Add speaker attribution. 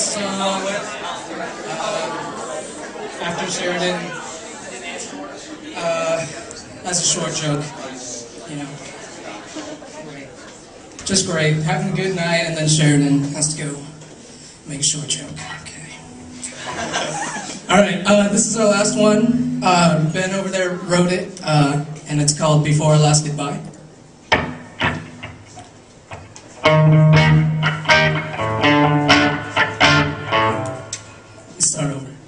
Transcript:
Speaker 1: song uh, after Sheridan. Uh, that's a short joke, you know. Just great. Having a good night, and then Sheridan has to go make a short joke. Okay. All right. Uh, this is our last one. Uh, ben over there wrote it, uh, and it's called "Before Our Last Goodbye." Start